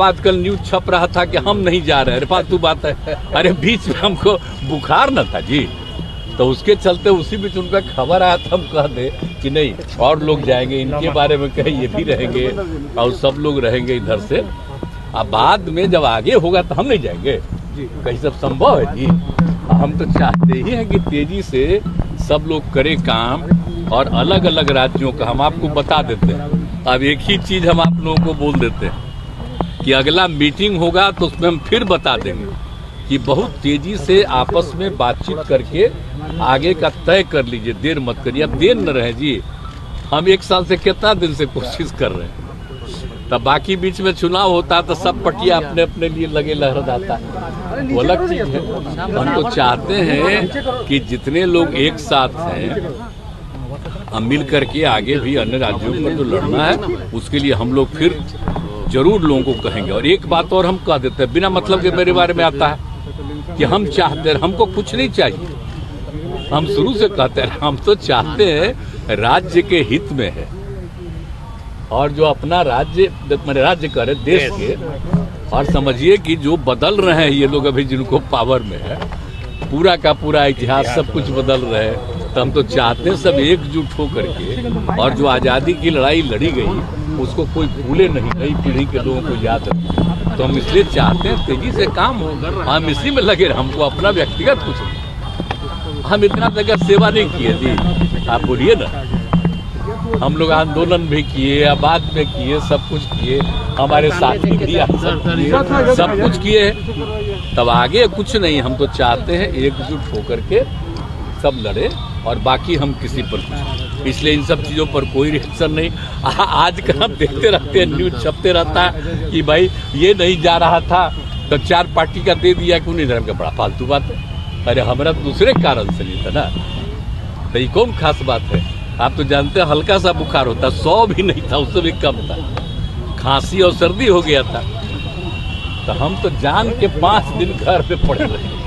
आजकल न्यूज़ छप रहा था कि हम नहीं जा रहे अरे फालतू बात है। अरे, बीच में हमको बुखार न था, जी। तो उसके चलते उसी बीच उनका खबर आया था हम कह दे कि नहीं, और लोग जाएँगे, इनके बारे में कहे ये भी रहेंगे, और सब लोग रहेंगे इधर से। अब बाद में जब आगे होगा तो हम नहीं जाएँगे। कहीं सब संभव है, जी। हम तो चाहते ही हैं कि तेज़ी से सब लोग करें काम, और अलग अलग राज्यों का हम आपको बता देते हैं। अब एक ही चीज़ हम आप लोगों को बोल देते हैं। कि अगला मीटिंग होगा तो उसमें हम फिर बता देंगे कि बहुत तेज़ी से आपस में बातचीत करके आगे का तय कर लीजिए। देर मत करिए। अब देर न रहे जी। हम एक साल से कितना दिन से कोशिश कर रहे हैं। तब बाकी बीच में चुनाव होता तो सब पटिया अपने अपने लिए लगे लहराता है वो अलग चीज़ है। हम तो चाहते हैं कि जितने लोग एक साथ हैं, हम मिल करके आगे भी अन्य राज्यों पर जो लड़ना है, उसके लिए हम लोग फिर ज़रूर लोगों को कहेंगे। और एक बात और हम कह देते हैं, बिना मतलब के मेरे बारे में आता है कि हम चाहते हैं, हमको कुछ नहीं चाहिए। हम शुरू से कहते हैं, हम तो चाहते हैं राज्य के हित में है। और जो अपना राज्य मैंने राज्य करे देश के। और समझिए कि जो बदल रहे हैं ये लोग अभी जिनको पावर में है, पूरा का पूरा इतिहास सब कुछ बदल रहे हैं। तो हम तो चाहते हैं सब एकजुट होकर के और जो आज़ादी की लड़ाई लड़ी गई, उसको कोई भूले नहीं नई पीढ़ी के लोगों को याद रखे। तो हम इसलिए चाहते हैं तेज़ी से काम हो। हम इसी में लगे हमको अपना व्यक्तिगत कुछ नहीं। हम इतना जगह सेवा नहीं किए, जी, आप बोलिए ना। हम लोग आंदोलन भी किए, आबाद में किए, सब कुछ किए, हमारे साथी भी सब कुछ किए। तब आगे कुछ नहीं, हम तो चाहते हैं एकजुट होकर के सब लड़े। और बाकी हम किसी पर कुछ इसलिए इन सब चीज़ों पर कोई रिएक्शन नहीं। आ, आज कल हम देखते रहते हैं न्यूज़ छपते रहता है कि भाई ये नहीं जा रहा था तो चार पार्टी का दे दिया क्यों नहीं? धर्म का बड़ा फालतू बात है। अरे हमारा दूसरे कारण से नहीं था ना। तो ये कौन खास बात है? आप तो जानते हैं हल्का सा बुखार होता सौ भी नहीं था उससे भी कम था। खांसी और सर्दी हो गया था। तो हम तो जान के पाँच दिन घर पे पड़े रहे।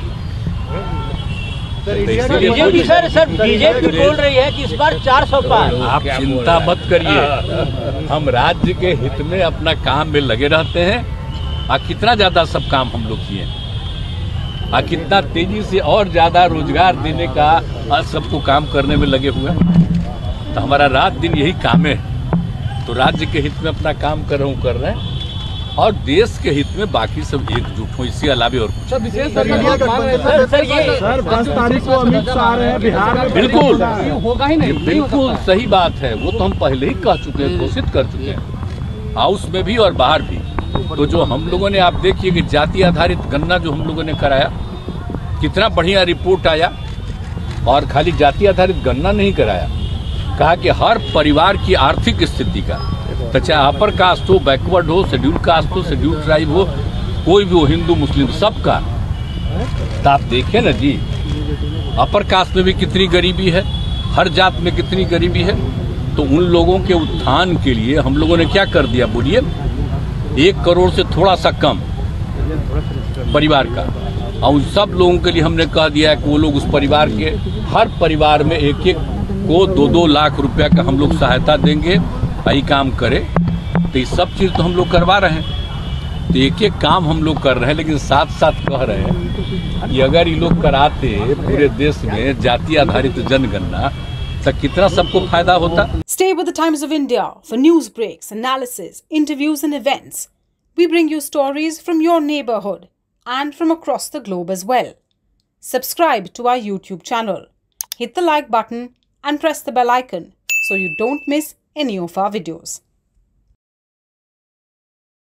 बीजेपी सर सर बीजेपी बोल रही है कि इस बार 400 पार। आप चिंता मत करिए। हम राज्य के हित में अपना काम में लगे रहते हैं। और कितना ज़्यादा सब काम हम लोग किए और कितना तेज़ी से और ज़्यादा रोज़गार देने का आज सबको काम करने में लगे हुए हैं। तो हमारा रात दिन यही काम है। तो राज्य के हित में अपना काम कर रहा हूँ कर रहे हैं। और देश के हित में बाकी सब एकजुट हो इसके अलावा और कुछ। सर सर ये सर दस तारीख को अमित शाह आ रहे हैं बिहार में बिल्कुल। होगा ही ये बिल्कुल सही बात है वो तो हम पहले ही कह चुके हैं घोषित कर चुके हैं। हाउस में भी और बाहर भी। तो जो हम लोगों ने आप देखिए कि जाति आधारित गन्ना जो हम लोगों ने कराया कितना बढ़िया रिपोर्ट आया और खाली जाति आधारित गन्ना नहीं कराया। कहा कि हर परिवार की आर्थिक स्थिति का तो चाहे अपर कास्ट हो बैकवर्ड हो शेड्यूल कास्ट हो शेड्यूल ट्राइब हो, कोई भी हो, हिंदू, मुस्लिम, सबका। तो आप देखें ना जी अपर कास्ट में भी कितनी गरीबी है, हर जात में कितनी गरीबी है। तो उन लोगों के उत्थान के लिए हम लोगों ने क्या कर दिया? बोलिए, एक करोड़ से थोड़ा सा कम परिवार का। और उन सब लोगों के लिए हमने कह दिया है कि वो लोग उस परिवार के, हर परिवार में एक एक को दो दो लाख रुपया का हम लोग सहायता देंगे। भाई काम करे तो ये सब चीज़ तो हम लोग करवा रहे हैं तो एक एक काम हम लोग कर रहे हैं लेकिन साथ साथ कह रहे हैं कि अगर ये लोग कराते पूरे देश में जाति आधारित जनगणना तो कितना सबको फ़ायदा होता with the Times of India for news breaks, analysis, interviews, and events. We bring you stories from your neighborhood and from across the globe as well. Subscribe to our YouTube channel. Hit the like button and press the bell icon so you don't miss any of our videos.